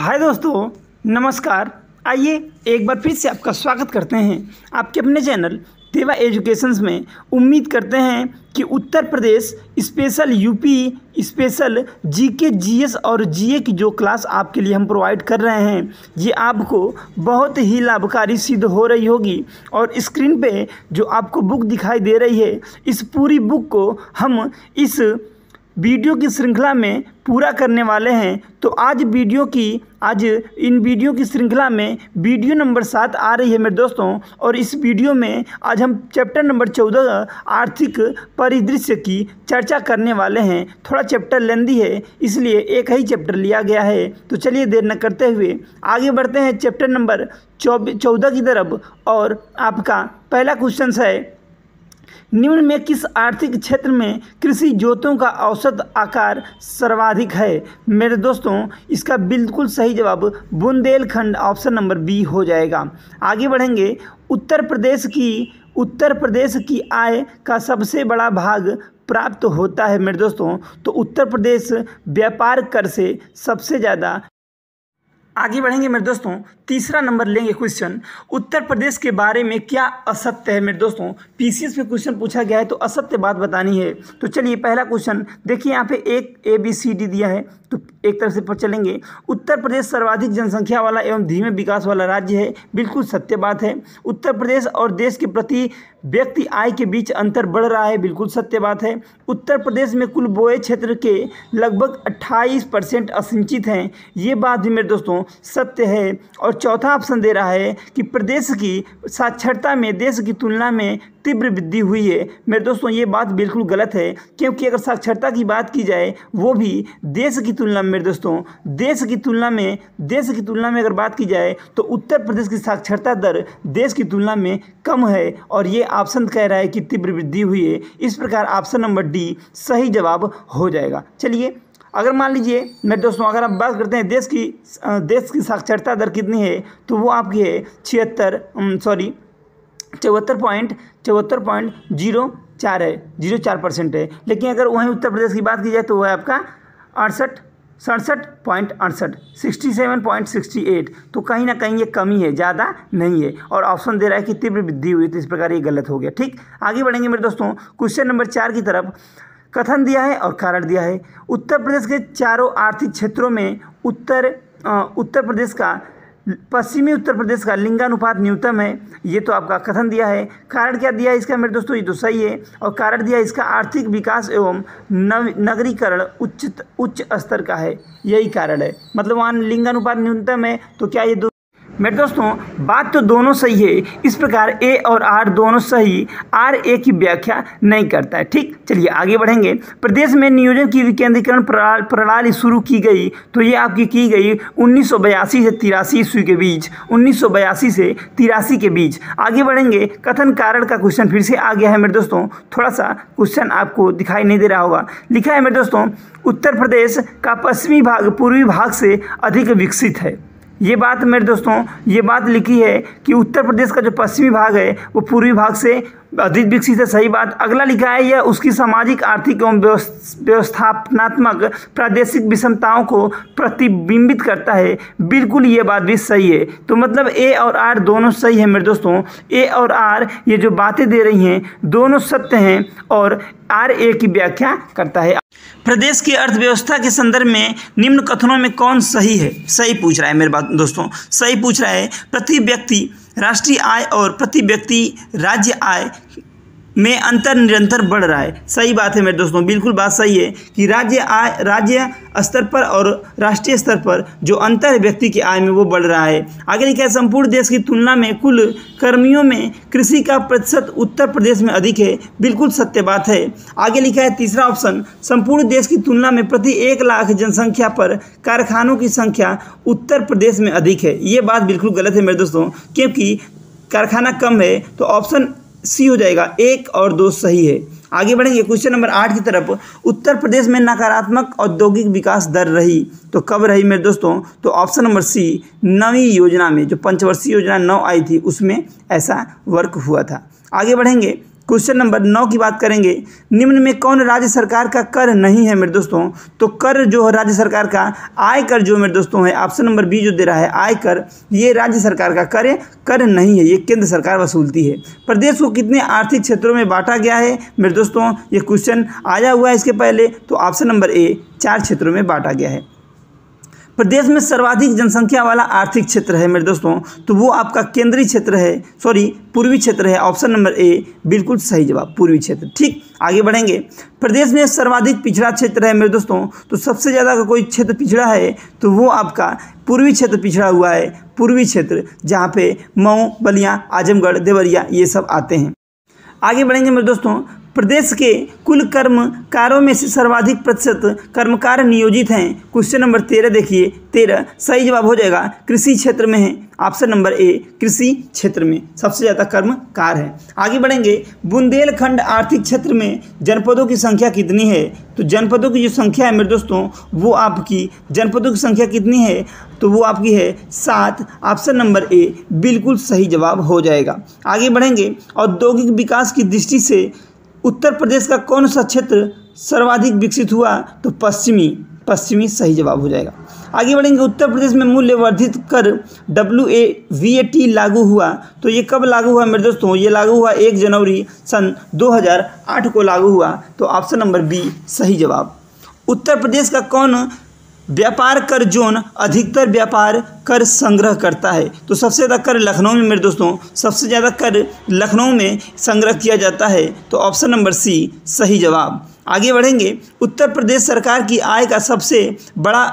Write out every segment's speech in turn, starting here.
हाय दोस्तों, नमस्कार। आइए एक बार फिर से आपका स्वागत करते हैं आपके अपने चैनल देवा एजुकेशंस में। उम्मीद करते हैं कि Uttar Pradesh special UP, special GK, GS और जीए की जो क्लास आपके लिए हम प्रोवाइड कर रहे हैं, ये आपको बहुत ही लाभकारी सिद्ध हो रही होगी। और स्क्रीन पे जो आपको बुक दिखाई दे रही है, इस पूरी बुक को हम इस वीडियो की श्रृंखला में पूरा करने वाले हैं। तो आज वीडियो की, आज इन वीडियो की श्रृंखला में वीडियो नंबर सात आ रही है मेरे दोस्तों। और इस वीडियो में आज हम चैप्टर नंबर चौदह, आर्थिक परिदृश्य की चर्चा करने वाले हैं। थोड़ा चैप्टर लेंदी है, इसलिए एक ही चैप्टर लिया गया है। तो चलिए देर न करते हुए आगे बढ़ते हैं चैप्टर नंबर चौदह की तरफ़। और आपका पहला क्वेश्चन है निम्न में किस आर्थिक क्षेत्र में कृषि जोतों का औसत आकार सर्वाधिक है? मेरे दोस्तों, इसका बिल्कुल सही जवाब बुंदेलखंड ऑप्शन नंबर बी हो जाएगा। आगे बढ़ेंगे। उत्तर प्रदेश की, उत्तर प्रदेश की आय का सबसे बड़ा भाग प्राप्त होता है मेरे दोस्तों। तो उत्तर प्रदेश व्यापार कर से सबसे ज़्यादा आगे बढ़ेंगे मेरे दोस्तों, तीसरा नंबर लेंगे क्वेश्चन उत्तर प्रदेश के बारे में क्या असत्य है मेरे दोस्तों? पीसीएस में क्वेश्चन पूछा गया है तो असत्य बात बतानी है। तो चलिए पहला क्वेश्चन देखिए यहाँ पे एक ए बी सी डी दिया है। तो एक तरफ़ से पर चलेंगे। उत्तर प्रदेश सर्वाधिक जनसंख्या वाला एवं धीमे विकास वाला राज्य है। बिल्कुल सत्य बात है। उत्तर प्रदेश और देश के प्रति व्यक्ति आय के बीच अंतर बढ़ रहा है, बिल्कुल सत्य बात है। उत्तर प्रदेश में कुल बोए क्षेत्र के लगभग 28 परसेंट असिंचित हैं। ये बात भी मेरे दोस्तों सत्य है। और चौथा ऑप्शन दे रहा है कि प्रदेश की साक्षरता में, देश की तुलना में तीव्र वृद्धि हुई है। मेरे दोस्तों, ये बात बिल्कुल गलत है, क्योंकि अगर साक्षरता की बात की जाए, वो भी देश की तुलना में, मेरे दोस्तों, देश की तुलना में, देश की तुलना में अगर बात की जाए तो उत्तर प्रदेश की साक्षरता दर देश की तुलना में कम है, और ये ऑप्शन कह रहा है कि तीव्र वृद्धि हुई है। इस प्रकार ऑप्शन नंबर डी सही जवाब हो जाएगा। चलिए, अगर मान लीजिए, मेरे दोस्तों, अगर आप बात करते हैं देश की देश की साक्षरता दर कितनी है तो वो आपकी है छिहत्तर सॉरी चौहत्तर पॉइंट चौहत्तर पॉइंट ज़ीरो चार है। ज़ीरो चार परसेंट है। लेकिन अगर वहीं उत्तर प्रदेश की बात की जाए तो वह आपका अड़सठ, सड़सठ पॉइंट अड़सठ sixty seven point sixty eight तो कहीं ना कहीं ये कमी है, ज़्यादा नहीं है। और ऑप्शन दे रहा है कि तीव्र वृद्धि हुई तो इस प्रकार ये गलत हो गया। ठीक, आगे बढ़ेंगे मेरे दोस्तों। क्वेश्चन नंबर चार की तरफ़। कथन दिया है और कारण दिया है। उत्तर प्रदेश के चारों आर्थिक क्षेत्रों में उत्तर उत्तर प्रदेश का पश्चिमी उत्तर प्रदेश का लिंगानुपात न्यूनतम है। ये तो आपका कथन दिया है। कारण क्या दिया है इसका? मेरे दोस्तों, ये तो सही है। और कारण दिया है इसका आर्थिक विकास एवं नव, नगरीकरण उच्च उच्च स्तर का है। यही कारण है। मतलब वहाँ लिंगानुपात न्यूनतम है तो क्या ये मेरे दोस्तों, बात तो दोनों सही है। इस प्रकार ए और आर दोनों सही आर ए की व्याख्या नहीं करता है। ठीक? चलिए आगे बढ़ेंगे। प्रदेश में नियोजन की विकेंद्रीकरण प्रणाली शुरू की गई। तो ये आपकी की गई उन्नीस सौ बयासी से तिरासी ईस्वी के बीच। उन्नीस सौ बयासी से तिरासी के बीच। आगे बढ़ेंगे। कथन कारण का क्वेश्चन फिर से आ गया है मेरे दोस्तों। थोड़ा सा क्वेश्चन आपको दिखाई नहीं दे रहा होगा। लिखा है मेरे दोस्तों, उत्तर प्रदेश का पश्चिमी भाग पूर्वी भाग से अधिक विकसित है। ये बात मेरे दोस्तों, ये बात लिखी है कि उत्तर प्रदेश का जो पश्चिमी भाग है, वो पूर्वी भाग से अधिक विकसित है सही बात। अगला लिखा है, यह उसकी सामाजिक, आर्थिक एवं व्यवस्थापनात्मक, प्रादेशिक विषमताओं को प्रतिबिंबित करता है। बिल्कुल ये बात भी सही है। तो मतलब ए और आर दोनों सही है मेरे दोस्तों। ए और आर ये जो बातें दे रही हैं, दोनों सत्य हैं और आर ए की व्याख्या करता है। प्रदेश की अर्थव्यवस्था के संदर्भ में निम्न कथनों में कौन सही है? सही पूछ रहा है मेरे बात, दोस्तों। सही पूछ रहा है, प्रति व्यक्ति राष्ट्रीय आय और प्रति व्यक्ति राज्य आय में अंतर निरंतर बढ़ रहा है। सही बात है मेरे दोस्तों, बिल्कुल बात सही है कि राज्य आय, राज्य स्तर पर और राष्ट्रीय स्तर पर जो अंतर है व्यक्ति की आय में वो बढ़ रहा है। आगे लिखा है संपूर्ण देश की तुलना में कुल कर्मियों में कृषि का प्रतिशत उत्तर प्रदेश में अधिक है, बिल्कुल सत्य बात है। आगे लिखा है तीसरा ऑप्शन, संपूर्ण देश की तुलना में प्रति एक लाख जनसंख्या पर कारखानों की संख्या उत्तर प्रदेश में अधिक है। ये बात बिल्कुल गलत है मेरे दोस्तों, क्योंकि कारखाना कम है तो ऑप्शन सी हो जाएगा, एक और दो सही है। आगे बढ़ेंगे, क्वेश्चन नंबर आठ की तरफ़। उत्तर प्रदेश में नकारात्मक औद्योगिक विकास दर रही तो कब रही मेरे दोस्तों? तो ऑप्शन नंबर सी, नवी योजना में, जो पंचवर्षीय योजना नौ आई थी, उसमें ऐसा वर्क हुआ था। आगे बढ़ेंगे क्वेश्चन नंबर नौ की बात करेंगे। निम्न में कौन राज्य सरकार का कर नहीं है मेरे दोस्तों? तो कर जो है राज्य सरकार का आय कर जो मेरे दोस्तों है ऑप्शन नंबर बी जो दे रहा है आय कर ये राज्य सरकार का कर कर नहीं है, ये केंद्र सरकार वसूलती है। प्रदेश को कितने आर्थिक क्षेत्रों में बांटा गया है मेरे दोस्तों? ये क्वेश्चन आया हुआ है इसके पहले तो ऑप्शन नंबर ए चार क्षेत्रों में बांटा गया है। प्रदेश में सर्वाधिक जनसंख्या वाला आर्थिक क्षेत्र है मेरे दोस्तों तो वो आपका केंद्रीय क्षेत्र है सॉरी पूर्वी क्षेत्र है ऑप्शन नंबर ए बिल्कुल सही जवाब, पूर्वी क्षेत्र, ठीक, आगे बढ़ेंगे। प्रदेश में सर्वाधिक पिछड़ा क्षेत्र है मेरे दोस्तों तो सबसे ज़्यादा कोई क्षेत्र पिछड़ा है तो वो आपका पूर्वी क्षेत्र पिछड़ा हुआ है, पूर्वी क्षेत्र, जहाँ पे मऊ, बलिया, आजमगढ़, देवरिया, ये सब आते हैं। आगे बढ़ेंगे मेरे दोस्तों प्रदेश के कुल कर्मकारों में से सर्वाधिक प्रतिशत कर्मकार नियोजित हैं। क्वेश्चन नंबर तेरह देखिए। तेरह, सही जवाब हो जाएगा। कृषि क्षेत्र में है। ऑप्शन नंबर ए कृषि क्षेत्र में सबसे ज़्यादा कर्मकार है। आगे बढ़ेंगे। बुंदेलखंड आर्थिक क्षेत्र में जनपदों की संख्या कितनी है? तो जनपदों की जो संख्या है मेरे दोस्तों, वो आपकी, जनपदों की संख्या कितनी है? तो वो आपकी है सात। ऑप्शन नंबर ए बिल्कुल सही जवाब हो जाएगा। आगे बढ़ेंगे। औद्योगिक विकास की दृष्टि से उत्तर प्रदेश का कौन सा क्षेत्र सर्वाधिक विकसित हुआ? तो पश्चिमी। पश्चिमी सही जवाब हो जाएगा। आगे बढ़ेंगे। उत्तर प्रदेश में मूल्य वर्धित कर W A V A T लागू हुआ। तो ये कब लागू हुआ मेरे दोस्तों? ये लागू हुआ एक जनवरी सन 2008 को लागू हुआ। तो ऑप्शन नंबर बी, सही जवाब। उत्तर प्रदेश का कौन व्यापार कर जोन अधिकतर व्यापार कर संग्रह करता है। तो सबसे ज़्यादा कर लखनऊ में, मेरे दोस्तों, सबसे ज़्यादा कर लखनऊ में संग्रह किया जाता है। तो ऑप्शन नंबर सी, सही जवाब। आगे बढ़ेंगे। उत्तर प्रदेश सरकार की आय का सबसे बड़ा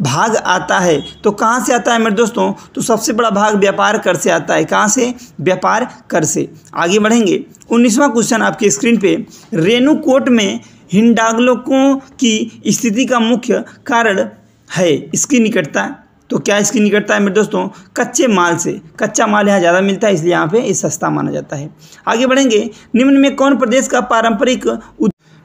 भाग आता है। तो कहाँ से आता है, मेरे दोस्तों? तो सबसे बड़ा भाग व्यापार कर से आता है। कहाँ से? व्यापार कर से। आगे बढ़ेंगे। उन्नीसवां क्वेश्चन आपके स्क्रीन पे। रेणुकोट में हिंडागलोकों की स्थिति का मुख्य कारण है इसकी निकटता तो क्या इसकी निकटता है मेरे दोस्तों? कच्चे माल से। कच्चा माल यहाँ ज़्यादा मिलता है, इसलिए यहाँ पे ये सस्ता माना जाता है। आगे बढ़ेंगे। निम्न में कौन प्रदेश का पारंपरिक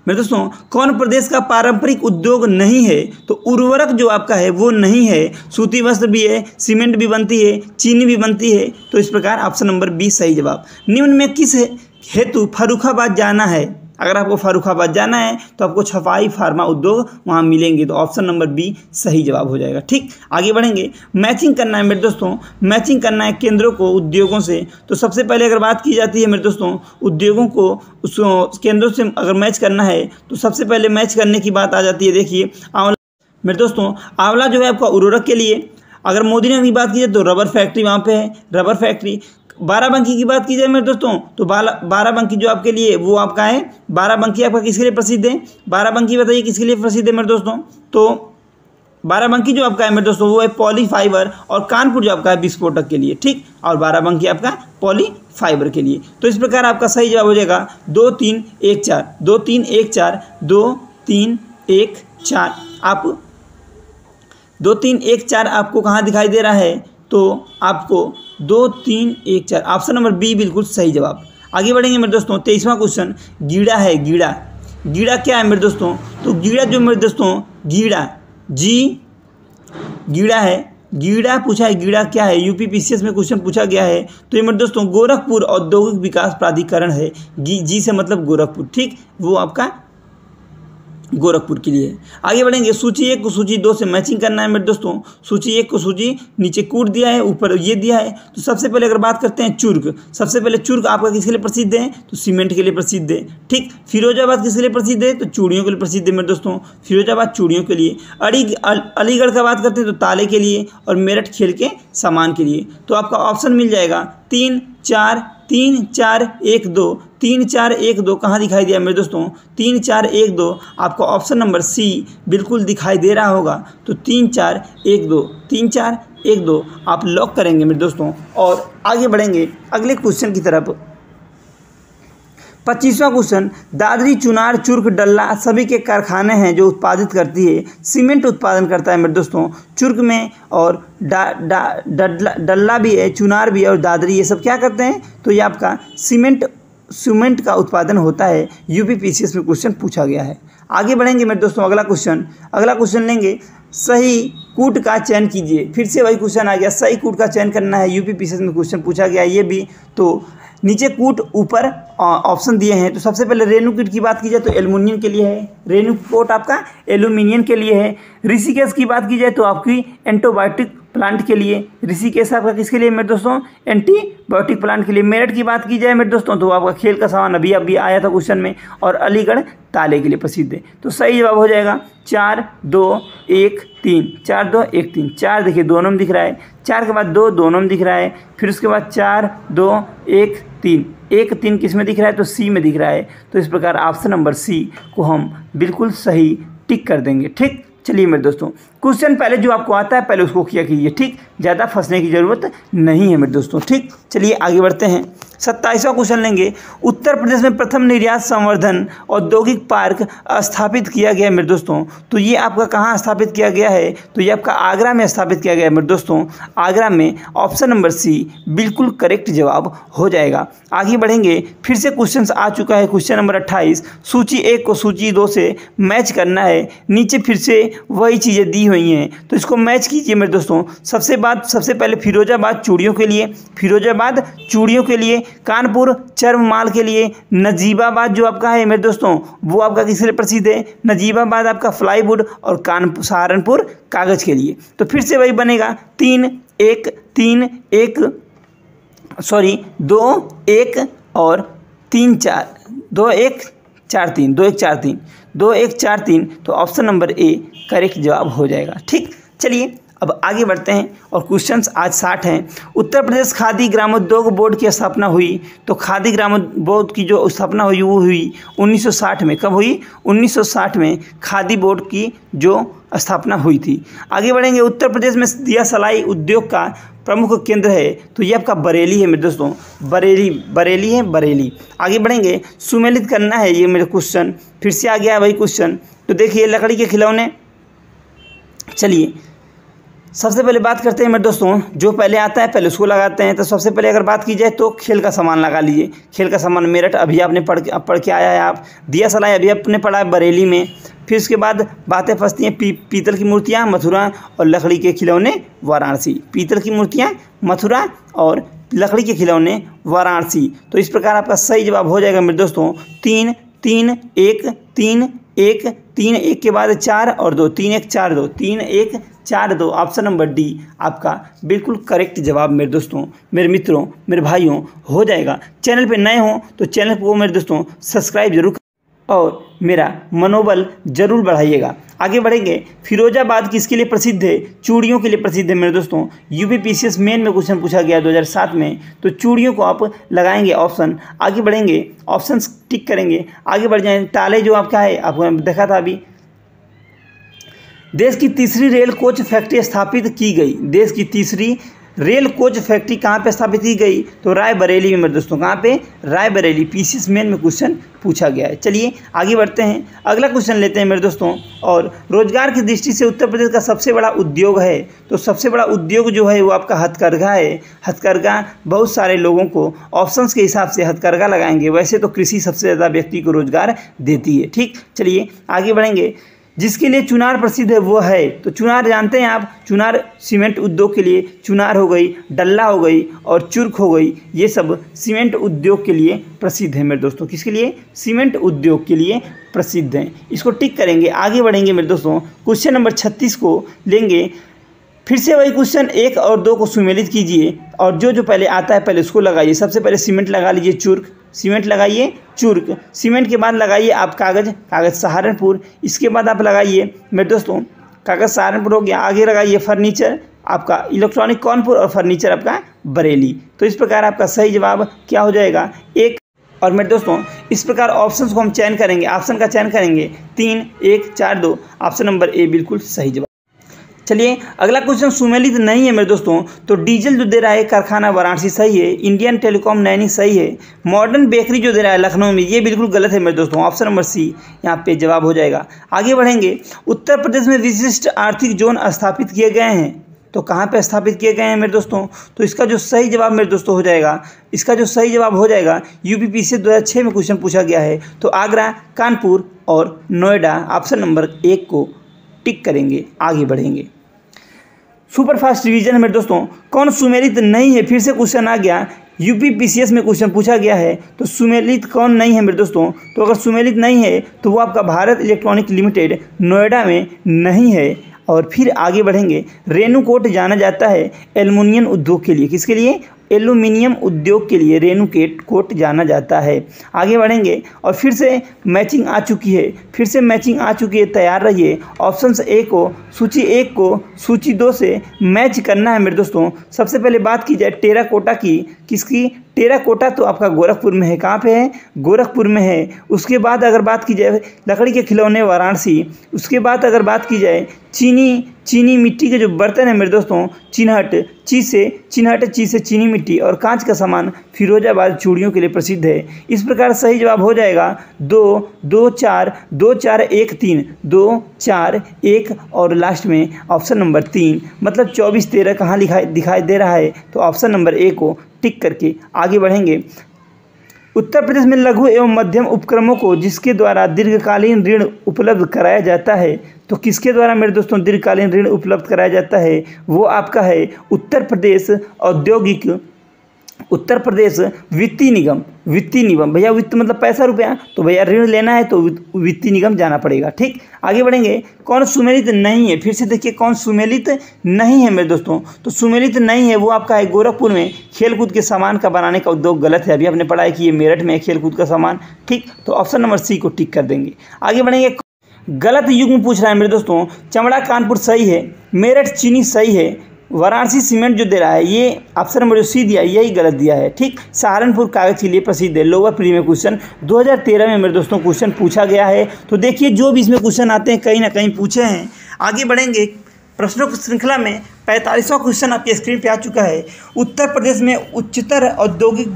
मेरे दोस्तों, कौन प्रदेश का पारंपरिक उद्योग नहीं है? तो उर्वरक जो आपका है, वो नहीं है। सूती वस्त्र भी है, सीमेंट भी बनती है, चीनी भी बनती है। तो इस प्रकार ऑप्शन नंबर बी सही जवाब। निम्न में किस हेतु फरुखाबाद जाना है? अगर आपको फारुखाबाद जाना है तो आपको छपाई फार्मा उद्योग वहाँ मिलेंगे। तो ऑप्शन नंबर बी, सही जवाब हो जाएगा। ठीक, आगे बढ़ेंगे। मैचिंग करना है मेरे दोस्तों। मैचिंग करना है केंद्रों को, उद्योगों से। तो सबसे पहले अगर बात की जाती है मेरे दोस्तों, उद्योगों को, उस केंद्रों से अगर मैच करना है तो सबसे पहले मैच करने की बात आ जाती है। देखिए, आंवला मेरे दोस्तों, आंवला जो है आपका उर्वरक के लिए। अगर मोदी ने की बात की जाए तो रबर फैक्ट्री वहाँ पे है। रबर फैक्ट्री बाराबंकी की बात की जाए मेरे दोस्तों तो बाराबंकी जो आपके लिए, वो आपका है? बाराबंकी आपका किसके लिए प्रसिद्ध है? बाराबंकी बताइए किसके लिए प्रसिद्ध है मेरे दोस्तों? तो बाराबंकी जो आपका है मेरे दोस्तों, वो है पॉली फाइबर और कानपुर जो आपका है विस्फोटक के लिए, ठीक? और बाराबंकी आपका पॉली फाइबर के लिए। तो इस प्रकार आपका सही जवाब हो जाएगा, दो तीन एक चार, दो तीन एक चार, दो तीन एक चार। आप दो तीन एक चार आपको कहाँ दिखाई दे रहा है? तो आपको दो, तीन, एक, चार। ऑप्शन नंबर बी बिल्कुल सही जवाब। आगे बढ़ेंगे मेरे दोस्तों, तेईसवां क्वेश्चन गीड़ा है, गीड़ा। गीड़ा क्या है मेरे दोस्तों? तो गीड़ा जो मेरे दोस्तों, गीड़ा, जी, गीड़ा है। गीड़ा पूछा है, गीड़ा क्या है? यूपी पीसीएस में क्वेश्चन पूछा गया है। तो ये मेरे दोस्तों, गोरखपुर औद्योगिक विकास प्राधिकरण है। जी से मतलब गोरखपुर, ठीक? वो आपका गोरखपुर के लिए। आगे बढ़ेंगे, सूची एक को सूची दो से मैचिंग करना है मेरे दोस्तों। सूची एक को सूची नीचे कूट दिया है, ऊपर ये दिया है। तो सबसे पहले अगर बात करते हैं चुर्क, सबसे पहले चुर्क आपका किसके लिए प्रसिद्ध है? तो सीमेंट के लिए प्रसिद्ध है। ठीक, फिरोजाबाद किसके लिए प्रसिद्ध है? तो चूड़ियों के लिए प्रसिद्ध है मेरे दोस्तों। फिरोजाबाद चूड़ियों के लिए। अड़ी अलीगढ़ का बात करते हैं तो ताले के लिए और मेरठ खेल के सामान के लिए। तो आपका ऑप्शन मिल जाएगा तीन चार तीन चार एक दो, तीन चार एक दो कहाँ दिखाई दिया मेरे दोस्तों? तीन चार एक दो, आपको ऑप्शन नंबर सी बिल्कुल दिखाई दे रहा होगा। तो तीन चार एक दो, तीन चार एक दो आप लॉक करेंगे मेरे दोस्तों। और आगे बढ़ेंगे अगले क्वेश्चन की तरफ़। पच्चीसवां क्वेश्चन, दादरी, चुनार चुर्क डल्ला सभी के कारखाने हैं जो उत्पादित करती है, सीमेंट उत्पादन करता है मेरे दोस्तों। चुर्क में और डा डा, डल्ला भी है, चुनार भी है और दादरी, ये सब क्या करते हैं? तो ये आपका सीमेंट सीमेंट का उत्पादन होता है। यूपी पीसीएस में क्वेश्चन पूछा गया है। आगे बढ़ेंगे मेरे दोस्तों, अगला क्वेश्चन। अगला क्वेश्चन लेंगे, सही कूट का चयन कीजिए। फिर से वही क्वेश्चन आ गया, सही कूट का चयन करना है। यूपी पीसीएस में क्वेश्चन पूछा गया, ये भी। तो नीचे कूट ऊपर ऑप्शन दिए हैं। तो सबसे पहले रेणुकूट की बात की जाए तो एलुमिनियम के लिए है। रेणुकोट आपका एलुमिनियम के लिए है। ऋषिकेश की बात की जाए तो आपकी एंटीबायोटिक प्लांट के लिए। ऋषिकेश आपका किसके लिए, मेरे दोस्तों? एंटीबायोटिक प्लांट के लिए। मेरठ की बात की जाए, मेरे दोस्तों तो आपका खेल का सामान अभी अभी आया था क्वेश्चन में और अलीगढ़ ताले के लिए प्रसिद्ध है। तो सही जवाब हो जाएगा, चार, दो, एक, तीन। चार, दो, एक, तीन। चार देखिए, दोनों में दिख रहा है। चार के बाद दो, दोनों में दिख रहा है। फिर उसके बाद चार, दो, एक, तीन। एक, तीन किसमें दिख रहा है? तो सी में दिख रहा है। तो इस प्रकार ऑप्शन नंबर सी को हम बिल्कुल सही टिक कर देंगे। ठीक? चलिए मेरे दोस्तों क्वेश्चन पहले जो आपको आता है, पहले उसको किया कीजिए, ठीक? ज़्यादा फंसने की ज़रूरत नहीं है मेरे दोस्तों, ठीक? चलिए आगे बढ़ते हैं। सत्ताईसवां क्वेश्चन लेंगे। उत्तर प्रदेश में प्रथम निर्यात संवर्धन औद्योगिक पार्क स्थापित किया गया है मेरे दोस्तों। तो ये आपका कहाँ स्थापित किया गया है? तो ये आपका आगरा में स्थापित किया गया है मेरे दोस्तों। आगरा में ऑप्शन नंबर सी, बिल्कुल करेक्ट जवाब हो जाएगा। आगे बढ़ेंगे। फिर से क्वेश्चन आ चुका है, क्वेश्चन नंबर अट्ठाईस। सूची एक को सूची दो से मैच करना है। नीचे फिर से वही चीज़ें दी हुई हैं। तो इसको मैच कीजिए मेरे दोस्तों। सबसे बात सबसे पहले फिरोजाबाद चूड़ियों के लिए, फिरोजाबाद चूड़ियों के लिए, कानपुर चर्म माल के लिए, नजीबाबाद जो आपका है मेरे दोस्तों, वो आपका किस लिए प्रसिद्ध है? नजीबाबाद आपका फ्लाईवुड और कानपुर सहारनपुर कागज़ के लिए। तो फिर से वही बनेगा, तीन, एक तीन, एक, सॉरी, दो, एक और तीन, चार, दो, एक, चार, तीन, दो, एक, चार, तीन। दो, एक, चार, तीन तो ऑप्शन नंबर ए करेक्ट जवाब हो जाएगा। ठीक? चलिए, अब आगे बढ़ते हैं और क्वेश्चंस आज साठ हैं। उत्तर प्रदेश खादी ग्रामोद्योग बोर्ड की स्थापना हुई। तो खादी ग्रामोद्योग की जो स्थापना हुई, वो हुई 1960 में। कब हुई? 1960 में खादी बोर्ड की जो स्थापना हुई थी। आगे बढ़ेंगे। उत्तर प्रदेश में दिया सलाई उद्योग का प्रमुख केंद्र है। तो ये आपका बरेली है मेरे दोस्तों। बरेली बरेली है बरेली। आगे बढ़ेंगे। सुमेलित करना है ये मेरा क्वेश्चन फिर से आ गया है वही क्वेश्चन तो देखिए लकड़ी के खिलौने। चलिए। सबसे पहले बात करते हैं मेरे दोस्तों जो पहले आता है पहले उसको लगाते हैं। तो सबसे पहले अगर बात की जाए तो खेल का सामान लगा लीजिए। खेल का सामान मेरठ अभी आपने पढ़ के पढ़ के आया है आप। दिया सलाई अभी आपने पढ़ा है बरेली में। फिर उसके बाद बातें फंसती हैं पी, पीतल की मूर्तियाँ मथुरा और लकड़ी के खिलौने वाराणसी। पीतल की मूर्तियाँ मथुरा और लकड़ी के खिलौने वाराणसी। तो इस प्रकार आपका सही जवाब हो जाएगा मेरे दोस्तों। तीन तीन एक तीन एक, तीन, एक के बाद चार और दो, तीन, एक, चार दो, तीन, एक, चार दो, ऑप्शन नंबर डी। आपका बिल्कुल करेक्ट जवाब मेरे दोस्तों, मेरे मित्रों, मेरे भाइयों, हो जाएगा। चैनल पे नए हों तो चैनल को मेरे दोस्तों, सब्सक्राइब ज़रूर और मेरा मनोबल ज़रूर बढ़ाइएगा। आगे बढ़ेंगे। फिरोजाबाद किसके लिए प्रसिद्ध है? चूड़ियों के लिए प्रसिद्ध है मेरे दोस्तों। यूपी पीसीएस मेन में क्वेश्चन पूछा गया 2007 में। तो चूड़ियों को आप लगाएँगे ऑप्शन। आगे बढ़ेंगे। ऑप्शन टिक करेंगे। आगे बढ़ जाएँगे ताले जो आपका है, आपको देखा था अभी। देश की तीसरी रेल कोच फैक्ट्री स्थापित की गई। देश की तीसरी रेल कोच फैक्ट्री कहाँ पे स्थापित की गई? तो रायबरेली में मेरे दोस्तों, कहाँ पे? रायबरेली पीसीस मेन में क्वेश्चन पूछा गया है। चलिए, आगे बढ़ते हैं। अगला क्वेश्चन लेते हैं मेरे दोस्तों, और रोज़गार की दृष्टि से उत्तर प्रदेश का सबसे बड़ा उद्योग है। तो सबसे बड़ा उद्योग जो है, वो आपका हथकरघा है। हथकरघा, बहुत सारे लोगों को ऑप्शंस के हिसाब से हथकरघा लगाएँगे। वैसे तो कृषि सबसे ज़्यादा व्यक्ति को रोज़गार देती है। ठीक, चलिए, आगे बढ़ेंगे। जिसके लिए चुनार प्रसिद्ध है, वो है। तो चुनार जानते हैं आप? चुनार सीमेंट उद्योग के लिए चुनार हो गई, डल्ला हो गई और चुर्क हो गई, ये सब सीमेंट उद्योग के लिए प्रसिद्ध है मेरे दोस्तों। किसके लिए? सीमेंट उद्योग के लिए प्रसिद्ध हैं। इसको टिक करेंगे, आगे बढ़ेंगे मेरे दोस्तों। क्वेश्चन नंबर छत्तीस को लेंगे। फिर से वही क्वेश्चन, एक और दो को सुमेलित कीजिए और जो जो पहले आता है, पहले उसको लगाइए। सबसे पहले सीमेंट लगा लीजिए चुर्क सीमेंट लगाइए, चुर्क। सीमेंट के बाद लगाइए आप कागज़ कागज़ सहारनपुर। इसके बाद आप लगाइए, मेरे दोस्तों, कागज़ सहारनपुर हो गया। आगे लगाइए फर्नीचर, आपका इलेक्ट्रॉनिक कौनपुर और फर्नीचर आपका बरेली। तो इस प्रकार आपका सही जवाब क्या हो जाएगा? एक, और मेरे दोस्तों, इस प्रकार ऑप्शंस को हम चयन करेंगे। ऑप्शन का चयन करेंगे। तीन, एक, चार, दो। ऑप्शन नंबर ए बिल्कुल सही जवाब। चलिए, अगला क्वेश्चन सुमेलित नहीं है मेरे दोस्तों तो डीजल जो दे रहा है कारखाना वाराणसी सही है, इंडियन टेलीकॉम नैनी सही है मॉडर्न बेकरी जो दे रहा है लखनऊ में, ये बिल्कुल गलत है मेरे दोस्तों ऑप्शन नंबर सी यहाँ पे जवाब हो जाएगा। आगे बढ़ेंगे, उत्तर प्रदेश में विशिष्ट आर्थिक जोन स्थापित किए गए हैं तो कहाँ पे स्थापित किए गए हैं मेरे दोस्तों तो इसका जो सही जवाब मेरे दोस्तों हो जाएगा, इसका जो सही जवाब हो जाएगा यूपीपी से दो में क्वेश्चन पूछा गया है तो आगरा, कानपुर और नोएडा ऑप्शन नंबर एक को टिक करेंगे, आगे बढ़ेंगे। सुपर फास्ट रिवीजन मेरे दोस्तों। कौन सुमेलित नहीं है? फिर से क्वेश्चन आ गया। यूपी पीसीएस में क्वेश्चन पूछा गया है। तो सुमेलित कौन नहीं है मेरे दोस्तों? तो अगर सुमेलित नहीं है तो वो आपका भारत इलेक्ट्रॉनिक लिमिटेड नोएडा में नहीं है। और फिर आगे बढ़ेंगे। रेणुकोट जाना जाता है एल्युमिनियम उद्योग के लिए। किसके लिए? एल्यूमिनियम उद्योग के लिए रेणुकेट कोट जाना जाता है। आगे बढ़ेंगे और फिर से मैचिंग आ चुकी है। फिर से मैचिंग आ चुकी है। तैयार रहिए। ऑप्शन ए को, सूची एक को, सूची दो से मैच करना है मेरे दोस्तों। सबसे पहले बात की जाए टेरा कोटा की। किसकी? टेरा कोटा तो आपका गोरखपुर में है। कहाँ पे है? गोरखपुर में है। उसके बाद अगर बात की जाए, लकड़ी के खिलौने वाराणसी, उसके बाद अगर बात की जाए, चीनी चीनी मिट्टी के जो बर्तन हैं मेरे दोस्तों, चिन्हट ची से चिन्हट ची से चीनी मिट्टी और कांच का सामान फिरोजाबाद चूड़ियों के लिए प्रसिद्ध है। इस प्रकार सही जवाब हो जाएगा, दो दो, चार दो, चार, एक, तीन, दो, चार, एक और लास्ट में ऑप्शन नंबर तीन। मतलब चौबीस, तेरह कहाँ लिखाई, दिखाई दे रहा है? तो ऑप्शन नंबर ए को टिक करके आगे बढ़ेंगे। उत्तर प्रदेश में लघु एवं मध्यम उपक्रमों को जिसके द्वारा दीर्घकालीन ऋण उपलब्ध कराया जाता है तो किसके द्वारा मेरे दोस्तों दीर्घकालीन ऋण उपलब्ध कराया जाता है, वो आपका है उत्तर प्रदेश औद्योगिक उत्तर प्रदेश वित्तीय निगम वित्तीय निगम। भैया, वित्त मतलब पैसा रुपया? तो भैया, ऋण लेना है तो वित्तीय निगम जाना पड़ेगा, ठीक? आगे बढ़ेंगे। कौन सुमेलित नहीं है? फिर से देखिए, कौन सुमेलित नहीं है मेरे दोस्तों? तो सुमेलित नहीं है वो आपका है गोरखपुर में। खेलकूद के सामान का बनाने का उद्योग गलत है। अभी आपने पढ़ा है कि ये मेरठ में है खेलकूद का सामान, ठीक? तो ऑप्शन नंबर सी को टिक कर देंगे। आगे बढ़ेंगे। गलत युग में पूछ रहा है मेरे दोस्तों। चमड़ा कानपुर सही है, मेरठ चीनी सही है वाराणसी सीमेंट जो दे रहा है, ये ऑप्शन नंबर जो सी दिया यही गलत दिया है, ठीक? सहारनपुर कागज़ के लिए प्रसिद्ध है, लोअर प्री में क्वेश्चन। 2013 में मेरे दोस्तों क्वेश्चन पूछा गया है तो देखिए जो भी इसमें क्वेश्चन आते हैं, कहीं ना कहीं पूछे हैं। आगे बढ़ेंगे, प्रश्नों की श्रृंखला में पैंतालीसवां क्वेश्चन आपके स्क्रीन पे आ चुका है। उत्तर प्रदेश में उच्चतर औद्योगिक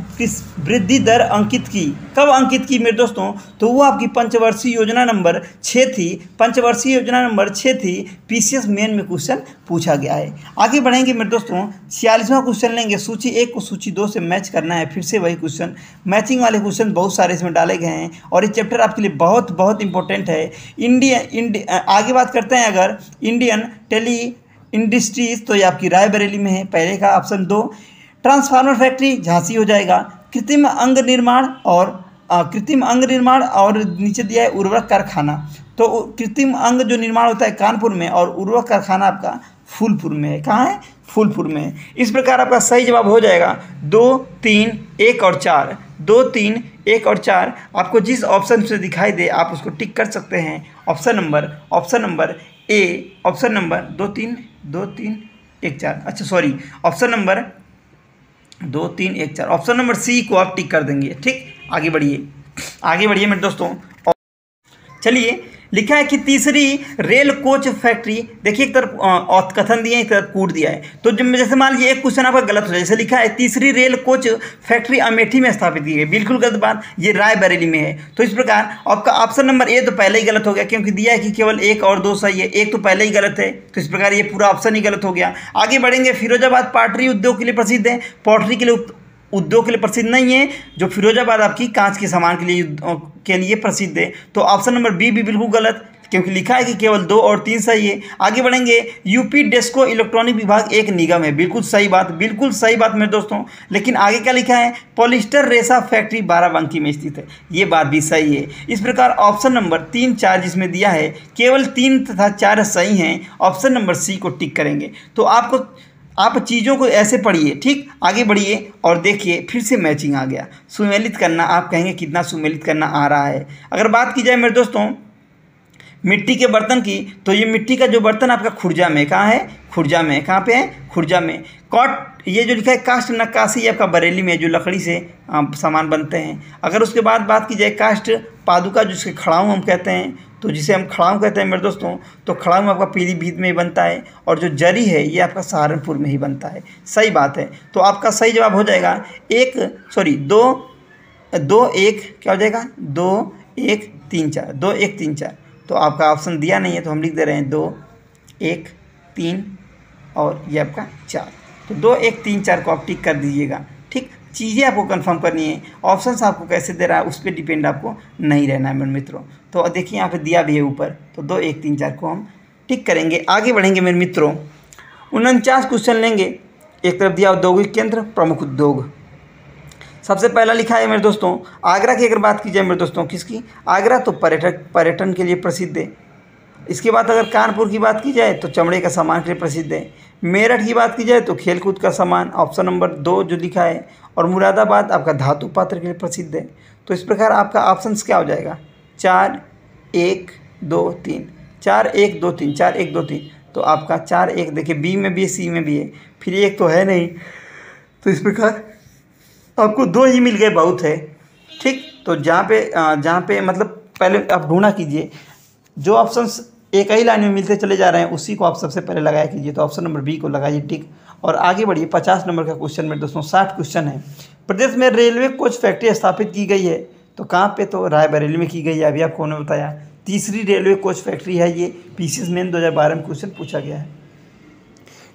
वृद्धि दर अंकित की। कब अंकित की मेरे दोस्तों? तो वो आपकी पंचवर्षीय योजना नंबर छः थी। पंचवर्षीय योजना नंबर छः थी। पीसीएस मेन में क्वेश्चन पूछा गया है। आगे बढ़ेंगे मेरे दोस्तों। छियालीसवां क्वेश्चन लेंगे। सूची एक को सूची दो से मैच करना है। फिर से वही क्वेश्चन। मैचिंग वाले क्वेश्चन बहुत सारे इसमें डाले गए हैं और ये चैप्टर आपके लिए बहुत बहुत इंपॉर्टेंट है। इंडिया इंडिया आगे बात करते हैं अगर। इंडियन टेली इंडस्ट्रीज़ तो ये आपकी रायबरेली में है। पहले का ऑप्शन दो, ट्रांसफार्मर फैक्ट्री झांसी हो जाएगा। कृत्रिम अंग निर्माण और कृत्रिम अंग निर्माण और नीचे दिया है उर्वरक कारखाना। तो कृत्रिम अंग जो निर्माण होता है कानपुर में और उर्वरक कारखाना आपका फूलपुर में है। कहाँ है? फूलपुर में है। इस प्रकार आपका सही जवाब हो जाएगा। दो, तीन, एक और चार। दो, तीन, एक और चार। आपको जिस ऑप्शन से दिखाई दे, आप उसको टिक कर सकते हैं। Option number option number A option number दो तीन दो तीन, एक चार। अच्छा सॉरी ऑप्शन नंबर दो तीन, एक चार। ऑप्शन नंबर सी को आप टिक कर देंगे। ठीक? आगे बढ़िए। आगे बढ़िए मेरे दोस्तों। चलिए लिखा है कि तीसरी रेल कोच फैक्ट्री, देखिए एक तरफ़ कथन दिया एक तरफ़ कूट दिया है। तो जब जैसे मान लीजिए एक क्वेश्चन आपका गलत हो जाए, जैसे लिखा है, तीसरी रेल कोच फैक्ट्री अमेठी में स्थापित की गई बिल्कुल गलत बात, ये रायबरेली में है। तो इस प्रकार, आपका ऑप्शन नंबर ए तो पहले ही गलत हो गया, क्योंकि दिया है कि केवल एक और दो सही है, एक तो पहले ही गलत है तो इस प्रकार ये पूरा ऑप्शन ही गलत हो गया। आगे बढ़ेंगे, फिरोजाबाद पाटरी उद्योग के लिए प्रसिद्ध है। पॉटरी के लिए उद्योग के लिए प्रसिद्ध नहीं है, जो फिरोजाबाद आपकी कांच के सामान के लिए के लिए प्रसिद्ध है। तो ऑप्शन नंबर बी भी बिल्कुल गलत, क्योंकि लिखा है कि केवल दो और तीन सही है। आगे बढ़ेंगे यूपी डेस्को इलेक्ट्रॉनिक विभाग एक निगम है। बिल्कुल सही बात, बिल्कुल सही बात मेरे दोस्तों। लेकिन आगे क्या लिखा है? पॉलिस्टर रेसा फैक्ट्री बाराबंकी में स्थित है। ये बात भी सही है। इस प्रकार ऑप्शन नंबर तीन चार जिसमें दिया है, केवल तीन तथा चार सही हैं ऑप्शन नंबर सी को टिक करेंगे। तो आपको आप चीज़ों को ऐसे पढ़िए, ठीक? आगे बढ़िए और देखिए, फिर से मैचिंग आ गया। सुमेलित करना, आप कहेंगे कितना सुमेलित करना आ रहा है। अगर बात की जाए मेरे दोस्तों, मिट्टी के बर्तन की तो ये मिट्टी का जो बर्तन आपका खुर्जा में कहाँ है? खुर्जा में। कहाँ पे है? खुर्जा में। कॉट, ये जो लिखा है, कास्ट नक्काशी आपका बरेली में जो लकड़ी से सामान बनते हैं। अगर उसके बाद बात की जाए कास्ट, पादुका जिसके खड़ाऊँ हम कहते हैं तो जिसे हम खड़ाऊँ कहते हैं मेरे दोस्तों तो खड़ाऊँ आपका पीलीभीत में ही बनता है और जो जरी है, ये आपका सहारनपुर में ही बनता है। सही बात है। तो आपका सही जवाब हो जाएगा, एक सॉरी दो दो, एक, क्या हो जाएगा? दो, एक, तीन, चार, दो, एक, तीन, चार। तो आपका ऑप्शन दिया नहीं है तो हम लिख दे रहे हैं दो, एक, तीन और ये आपका चार। तो दो, एक, तीन, चार को आप टिक कर दीजिएगा। चीज़ें आपको कंफर्म करनी है। ऑप्शंस आपको कैसे दे रहा है, उस पर डिपेंड आपको नहीं रहना है, मेरे मित्रों। तो देखिए, यहाँ पे दिया भी है ऊपर। तो दो, एक, तीन, चार को हम टिक करेंगे। आगे बढ़ेंगे, मेरे मित्रों। उनचास क्वेश्चन लेंगे। एक तरफ़ दिया औद्योगिक केंद्र, प्रमुख उद्योग। सबसे पहला लिखा है, मेरे दोस्तों, आगरा की अगर बात की जाए, मेरे दोस्तों, किसकी? आगरा तो पर्यटक, पर्यटन के लिए प्रसिद्ध है। इसके बाद अगर कानपुर की बात की जाए तो चमड़े का सामान के लिए प्रसिद्ध है। मेरठ की बात की जाए तो खेलकूद का सामान ऑप्शन नंबर दो जो लिखा है और मुरादाबाद आपका धातु पात्र के लिए प्रसिद्ध है। तो इस प्रकार आपका ऑप्शन क्या हो जाएगा? चार, एक, दो, तीन। चार, एक, दो, तीन। चार, एक, दो, तीन। तो आपका चार, एक, देखिए बी में भी है सी में भी है। फिर एक तो है नहीं। तो इस प्रकार आपको दो ही मिल गए, बहुत है। ठीक? तो जहाँ पे जहाँ पे मतलब पहले आप ढूंढा कीजिए। जो ऑप्शंस एक ही लाइन में मिलते चले जा रहे हैं, उसी को आप सबसे पहले लगाया कीजिए। तो ऑप्शन नंबर बी को लगाइए टिक और आगे बढ़िए, पचास नंबर का क्वेश्चन में दोस्तों, साठ क्वेश्चन है। प्रदेश में रेलवे कोच फैक्ट्री स्थापित की गई है। तो कहाँ पे? तो रायबरेली में की गई है, अभी आपको उन्होंने बताया। तीसरी रेलवे कोच फैक्ट्री है ये पी सी मेन दो हज़ार बारह में क्वेश्चन पूछा गया है।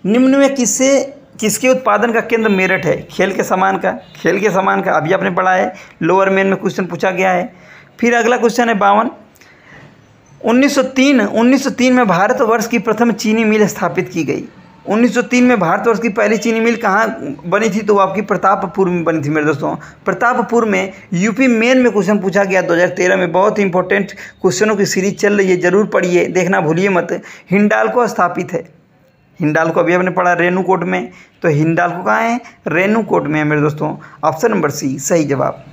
निम्न में किससे किसके उत्पादन का केंद्र मेरठ है? खेल के सामान का, खेल के सामान का, अभी आपने पढ़ा है। लोअर मेन में क्वेश्चन पूछा गया है। फिर अगला क्वेश्चन है बावन। 1903 1903 में भारतवर्ष की प्रथम चीनी मिल स्थापित की गई। 1903 में भारतवर्ष की पहली चीनी मिल कहाँ बनी थी? तो वो आपकी प्रतापपुर में बनी थी मेरे दोस्तों। प्रतापपुर में यूपी मेन में क्वेश्चन पूछा गया। 2013 में बहुत ही इंपॉर्टेंट क्वेश्चनों की सीरीज़ चल रही है। ज़रूर पढ़िए, देखना भूलिए मत। हिंडालको स्थापित है। हिंडालको अभी आपने पढ़ा रेणुकोट में। तो हिंडालको कहाँ है? रेणुकोट में है मेरे दोस्तों। ऑप्शन नंबर सी, सही जवाब।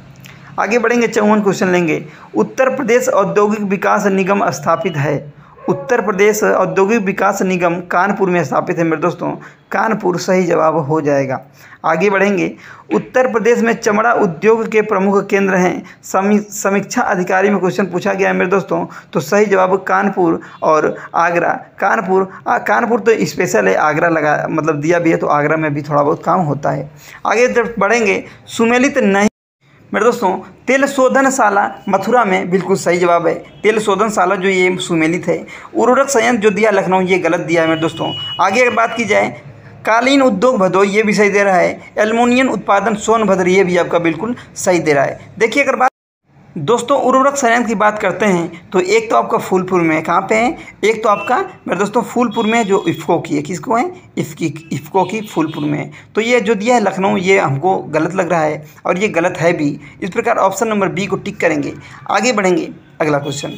आगे बढ़ेंगे, चौवन क्वेश्चन लेंगे। उत्तर प्रदेश औद्योगिक विकास निगम स्थापित है। उत्तर प्रदेश औद्योगिक विकास निगम कानपुर में स्थापित है मेरे दोस्तों। कानपुर सही जवाब हो जाएगा। आगे बढ़ेंगे। उत्तर प्रदेश में चमड़ा उद्योग के प्रमुख केंद्र हैं। समीक्षा अधिकारी में क्वेश्चन पूछा गया है मेरे दोस्तों। तो सही जवाब कानपुर और आगरा। कानपुर कानपुर तो स्पेशल है। आगरा लगा मतलब दिया भी है तो आगरा में भी थोड़ा बहुत काम होता है। आगे जब बढ़ेंगे। सुमेलित नहीं मेरे दोस्तों तेल शोधन शाला मथुरा में बिल्कुल सही जवाब है। तेल शोधन शाला जो ये सुमेलित है, उर्वरक संयंत्र जो दिया लखनऊ, ये गलत दिया है मेरे दोस्तों। आगे अगर बात की जाए, कालीन उद्योग भदोई ये भी सही दे रहा है। एलमोनियम उत्पादन सोनभद्र ये भी आपका बिल्कुल सही दे रहा है। देखिए अगर बात दोस्तों, उर्वरक संयंत्र की बात करते हैं तो एक तो आपका फूलपुर में कहाँ पे है? एक तो आपका, मेरे दोस्तों, फूलपुर में जो इफ़्को की है, किसको है? इफ़की इफ़को की फूलपुर में तो ये जो दिया है लखनऊ, ये हमको गलत लग रहा है और ये गलत है भी। इस प्रकार ऑप्शन नंबर बी को टिक करेंगे। आगे बढ़ेंगे, अगला क्वेश्चन।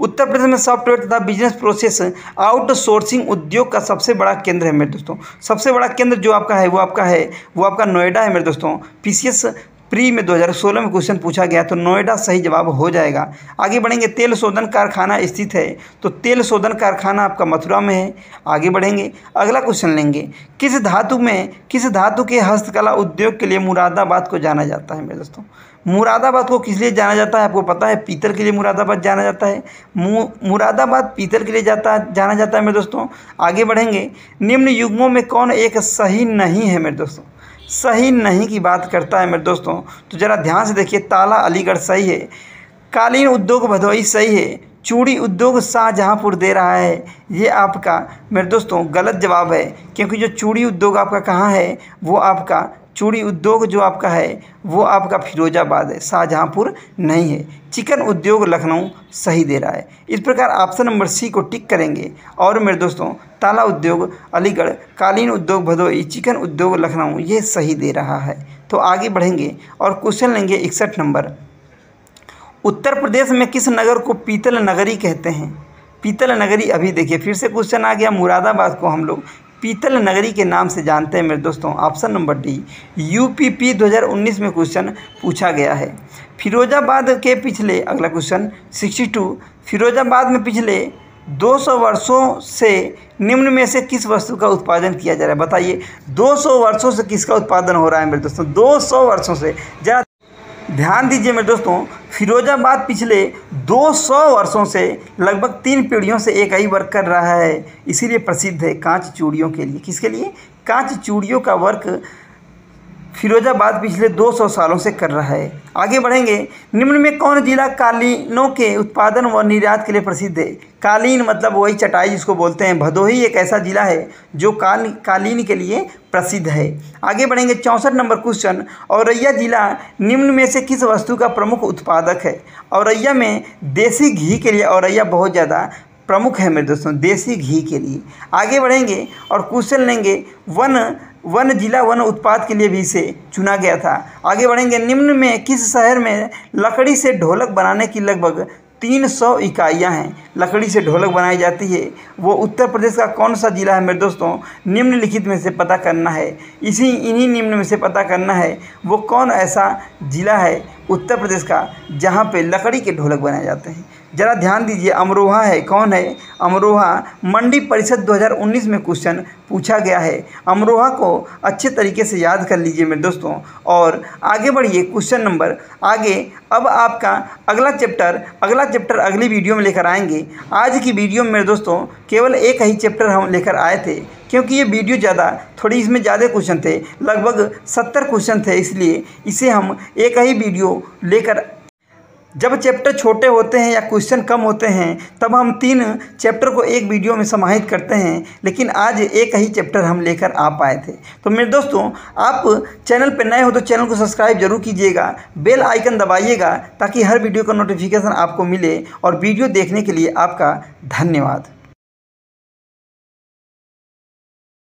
उत्तर प्रदेश में सॉफ्टवेयर तथा बिज़नेस प्रोसेस आउटसोर्सिंग उद्योग का सबसे बड़ा केंद्र है, मेरे दोस्तों। सबसे बड़ा केंद्र जो आपका है, वो आपका है, वो आपका नोएडा है, मेरे दोस्तों। पीसीएस प्री में 2016 में क्वेश्चन पूछा गया तो नोएडा सही जवाब हो जाएगा। आगे बढ़ेंगे, तेल शोधन कारखाना स्थित है। तो तेल शोधन कारखाना आपका मथुरा में है। आगे बढ़ेंगे, अगला क्वेश्चन लेंगे। किस धातु में, किस धातु के हस्तकला उद्योग के लिए मुरादाबाद को जाना जाता है? मेरे दोस्तों, मुरादाबाद को किस लिए जाना जाता है? आपको पता है, पीतल के लिए मुरादाबाद जाना जाता है। मुरादाबाद पीतल के लिए जाता, जाना जाता है मेरे दोस्तों। आगे बढ़ेंगे, निम्न युग्मों में कौन एक सही नहीं है मेरे दोस्तों? सही नहीं की बात करता है मेरे दोस्तों। तो ज़रा ध्यान से देखिए, ताला अलीगढ़ सही है, कालीन उद्योग भदोही सही है, चूड़ी उद्योग शाहजहाँपुर दे रहा है। ये आपका मेरे दोस्तों गलत जवाब है, क्योंकि जो चूड़ी उद्योग आपका कहाँ है, वो आपका चूड़ी उद्योग जो आपका है, वो आपका फिरोजाबाद है शाहजहाँपुर नहीं है। चिकन उद्योग लखनऊ सही दे रहा है। इस प्रकार ऑप्शन नंबर सी को टिक करेंगे। और मेरे दोस्तों, ताला उद्योग, अलीगढ़, कालीन उद्योग भदोई चिकन उद्योग लखनऊ, ये सही दे रहा है। तो आगे बढ़ेंगे और क्वेश्चन लेंगे इकसठ नंबर उत्तर प्रदेश में किस नगर को पीतल नगरी कहते हैं? पीतल नगरी, अभी देखिए, फिर से क्वेश्चन आ गया। मुरादाबाद को हम लोग पीतल नगरी के नाम से जानते हैं मेरे दोस्तों। ऑप्शन नंबर डी, यूपीपी 2019 में क्वेश्चन पूछा गया है। फिरोजाबाद के पिछले, अगला क्वेश्चन 62 फिरोजाबाद में पिछले 200 वर्षों से निम्न में से किस वस्तु का उत्पादन किया जा रहा है? बताइए 200 वर्षों से किसका उत्पादन हो रहा है मेरे दोस्तों? 200 वर्षों से, जरा ध्यान दीजिए मेरे दोस्तों, फिरोजाबाद पिछले 200 वर्षों से लगभग तीन पीढ़ियों से एक ही वर्क कर रहा है। इसीलिए प्रसिद्ध है कांच चूड़ियों के लिए। किसके लिए? कांच चूड़ियों का वर्क फिरोजाबाद पिछले 200 सालों से कर रहा है। आगे बढ़ेंगे। निम्न में कौन जिला कालीनों के उत्पादन व निर्यात के लिए प्रसिद्ध है? कालीन मतलब वही चटाई जिसको बोलते हैं। भदोही एक ऐसा जिला है जो काल, कालीन के लिए प्रसिद्ध है। आगे बढ़ेंगे चौंसठ नंबर क्वेश्चन। औरैया जिला निम्न में से किस वस्तु का प्रमुख उत्पादक है? औरैया में देसी घी के लिए औरैया बहुत ज़्यादा प्रमुख है मेरे दोस्तों, देसी घी के लिए। आगे बढ़ेंगे और क्वेश्चन लेंगे। वन वन जिला वन उत्पाद के लिए भी इसे चुना गया था। आगे बढ़ेंगे, निम्न में किस शहर में लकड़ी से ढोलक बनाने की लगभग तीन सौ इकाइयाँ हैं? लकड़ी से ढोलक बनाई जाती है। वो उत्तर प्रदेश का कौन सा ज़िला है मेरे दोस्तों? निम्नलिखित में से पता करना है। इसी, इन्हीं निम्न में से पता करना है, वो कौन ऐसा ज़िला है उत्तर प्रदेश का, जहाँ पे लकड़ी के ढोलक बनाए जाते हैं? ज़रा ध्यान दीजिए, अमरोहा है, कौन है? अमरोहा, मंडी परिषद 2019 में क्वेश्चन पूछा गया है। अमरोहा को अच्छे तरीके से याद कर लीजिए मेरे दोस्तों। और आगे बढ़िए क्वेश्चन नंबर। आगे, अब आपका अगला चैप्टर अगला चैप्टर अगली वीडियो में लेकर आएँगे। आज की वीडियो में मेरे दोस्तों, केवल एक ही चैप्टर हम लेकर आए थे, क्योंकि ये वीडियो ज़्यादा, थोड़ी इसमें ज़्यादा क्वेश्चन थे, लगभग सत्तर क्वेश्चन थे, इसलिए इसे हम एक ही वीडियो लेकर जब चैप्टर छोटे होते हैं या क्वेश्चन कम होते हैं, तब हम तीन चैप्टर को एक वीडियो में समाहित करते हैं, लेकिन आज एक ही चैप्टर हम लेकर आ पाए थे। तो मेरे दोस्तों, आप चैनल पर नए हो तो चैनल को सब्सक्राइब ज़रूर कीजिएगा, बेल आइकन दबाइएगा, ताकि हर वीडियो का नोटिफिकेशन आपको मिले, और वीडियो देखने के लिए आपका धन्यवाद।